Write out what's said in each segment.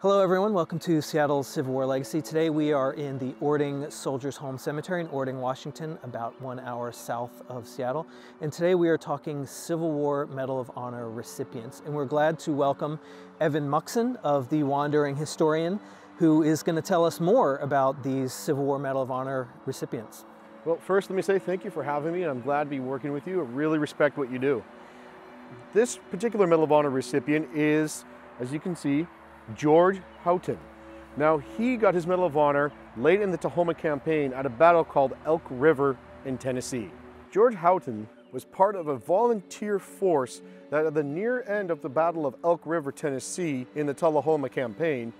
Hello everyone, welcome to Seattle's Civil War Legacy. Today we are in the Orting Soldiers Home Cemetery in Orting, Washington, about one hour south of Seattle. And today we are talking Civil War Medal of Honor recipients. And we're glad to welcome Evan Muxen of the Wandering Historian, who is going to tell us more about these Civil War Medal of Honor recipients. Well, first let me say thank you for having me I'm glad to be working with you. I really respect what you do. This particular Medal of Honor recipient is, as you can see, George Houghton. Now, he got his Medal of Honor late in the Tullahoma campaign at a battle called Elk River in Tennessee. George Houghton was part of a volunteer force that at the near end of the Battle of Elk River, Tennessee in the Tullahoma campaign,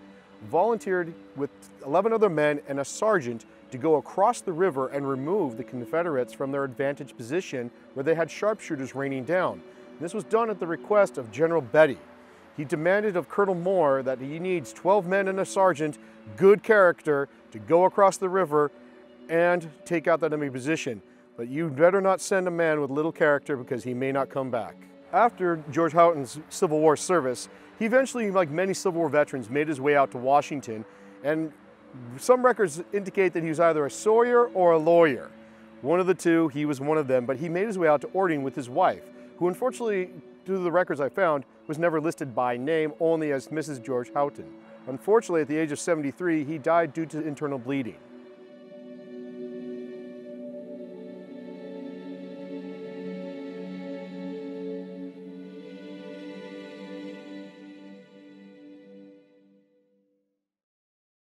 volunteered with 11 other men and a sergeant to go across the river and remove the Confederates from their advantage position where they had sharpshooters raining down. This was done at the request of General Beatty. He demanded of Colonel Moore that he needs 12 men and a sergeant, good character, to go across the river and take out that enemy position. But you better not send a man with little character because he may not come back. After George Houghton's Civil War service, he eventually, like many Civil War veterans, made his way out to Washington. And some records indicate that he was either a sawyer or a lawyer. One of the two, he was one of them, but he made his way out to Orting with his wife, who unfortunately due to the records I found, was never listed by name, only as Mrs. George Houghton. Unfortunately, at the age of 73, he died due to internal bleeding.